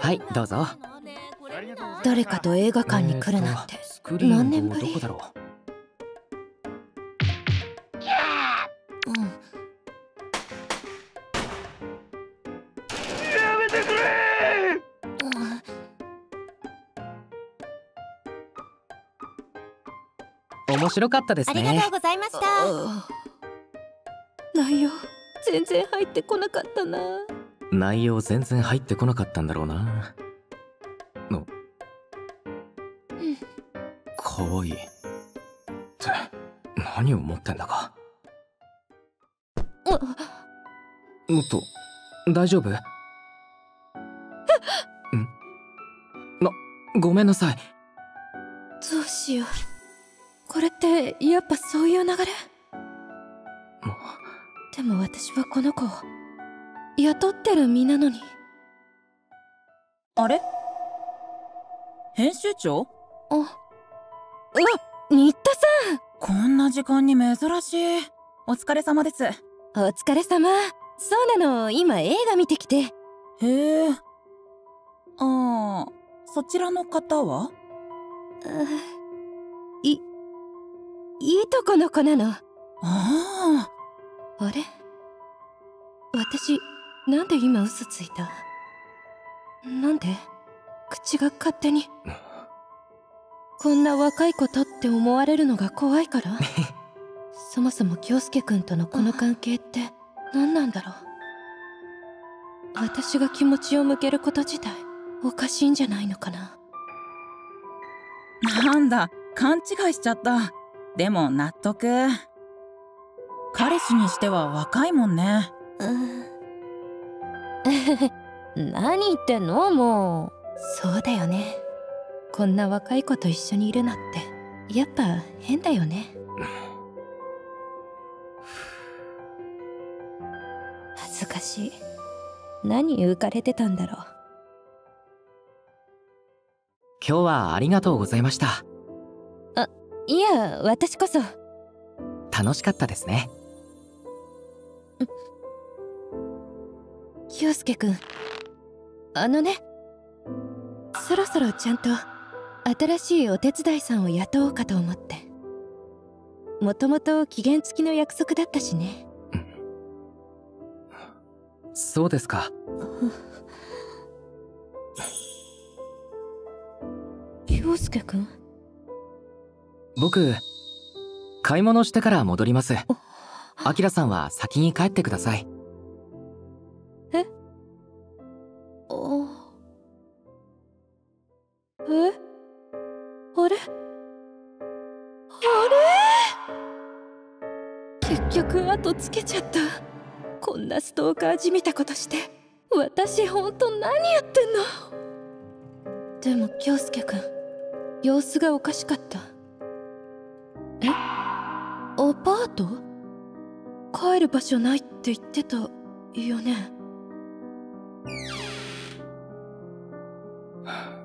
はいどうぞ。誰かと映画館に来るなんて、えー何年ぶりどこだろう。ん。う面白かったですね。ございましあ内容全然入ってこなかったな内容全然入ってこなかったんだろうな。の。かわいいって何を思ってんだか。もっと大丈夫？ん。なごめんなさい。どうしよう。これってやっぱそういう流れ？もでも私はこの子を雇ってる身なのに。あれ？編集長？あうわ新田さん。こんな時間に珍しい。お疲れ様です。へお疲れ様。そうなの。今映画見てきて。え。ああそちらの方は？いいいとこの子なの。あああれ？私なんで今嘘ついた？なんで？口が勝手に。こんな若い子とって思われるのが怖いから。そもそも京介くんとのこの関係って何なんだろう？私が気持ちを向けること自体おかしいんじゃないのかな？なんだ勘違いしちゃった。でも納得。彼氏にしては若いもんね。うん 何言ってんのもう。そうだよね。こんな若い子と一緒にいるなんてやっぱ変だよね。恥ずかしい。何浮かれてたんだろう。今日はありがとうございました。いや私こそ。楽しかったですね京介くんあのね。そろそろちゃんと新しいお手伝いさんを雇おうかと思って。もともと期限付きの約束だったしね。そうですか。京介くん僕買い物してから戻ります。アキラさんは先に帰ってください結局後つけちゃった。こんなストーカーじみたことして。私ほんと何やってんの。でも京介くん様子がおかしかった。え？アパート？帰る場所ないって言ってたよね。